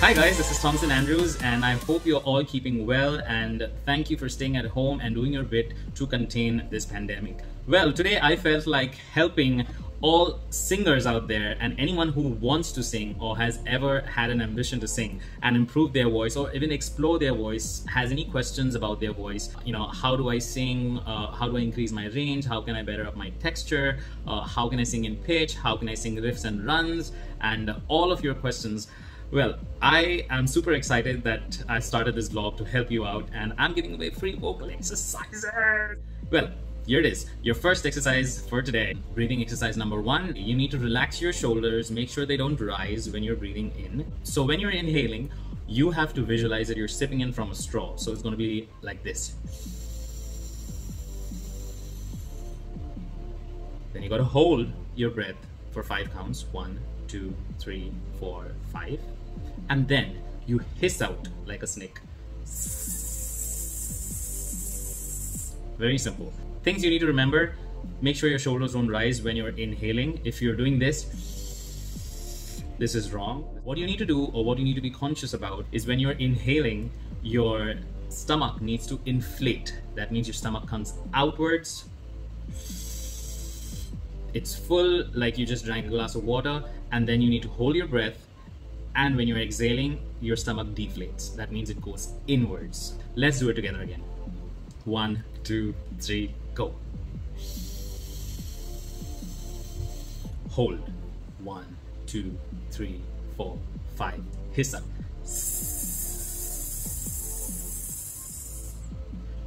Hi guys, this is Thomson Andrews and I hope you're all keeping well and thank you for staying at home and doing your bit to contain this pandemic. Well, today I felt like helping all singers out there and anyone who wants to sing or has ever had an ambition to sing and improve their voice or even explore their voice has any questions about their voice. You know how do i sing? Uh, how do i increase my range? How can i better up my texture? Uh, how can i sing in pitch? How can i sing riffs and runs? And all of your questions well, I am super excited that I started this vlog to help you out and I'm giving away free vocal exercises. Well, here it is. Your first exercise for today. Breathing exercise number one. You need to relax your shoulders, make sure they don't rise when you're breathing in. So when you're inhaling, you have to visualize that you're sipping in from a straw. So it's gonna be like this. Then you gotta hold your breath for five counts. One, two, three, four, five. And then you hiss out like a snake. Very simple. Things you need to remember, make sure your shoulders don't rise when you're inhaling. If you're doing this, this is wrong. What you need to do or what you need to be conscious about is when you're inhaling, your stomach needs to inflate. That means your stomach comes outwards. It's full like you just drank a glass of water and then you need to hold your breath and when you're exhaling, your stomach deflates. That means it goes inwards. Let's do it together again. One, two, three, go. Hold. One, two, three, four, five. Hiss up.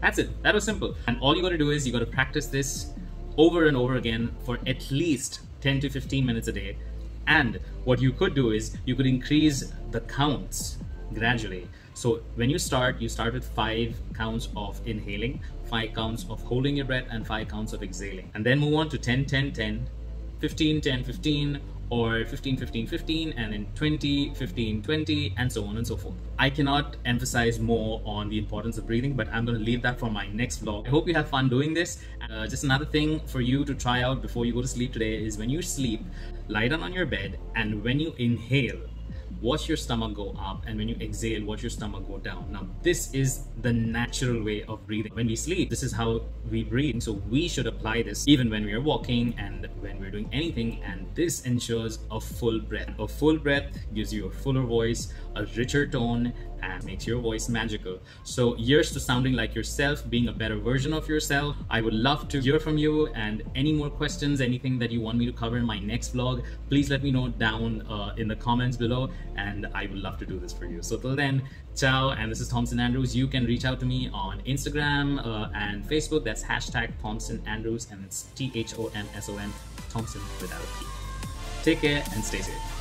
That's it. That was simple. And all you gotta do is you gotta practice this over and over again for at least 10 to 15 minutes a day. And what you could do is you could increase the counts gradually. So when you start, you start with five counts of inhaling, five counts of holding your breath, and five counts of exhaling. And then move on to 10, 10, 10, 15, 10, 15, or 15, 15, 15, and then 20, 15, 20, and so on and so forth. I cannot emphasize more on the importance of breathing, but I'm going to leave that for my next vlog. I hope you have fun doing this. Uh, just another thing for you to try out before you go to sleep today is when you sleep, lie down on your bed, and when you inhale, watch your stomach go up and when you exhale watch your stomach go down now this is the natural way of breathing when we sleep this is how we breathe so we should apply this even when we are walking and when we're doing anything and this ensures a full breath a full breath gives you a fuller voice a richer tone and makes your voice magical. So here's to sounding like yourself, being a better version of yourself. I would love to hear from you and any more questions, anything that you want me to cover in my next vlog, please let me know down uh, in the comments below and I would love to do this for you. So till then, ciao and this is Thomson Andrews. You can reach out to me on Instagram uh, and Facebook. That's hashtag Thomson Andrews and it's T-H-O-M-S-O-N Thomson without a T. Take care and stay safe.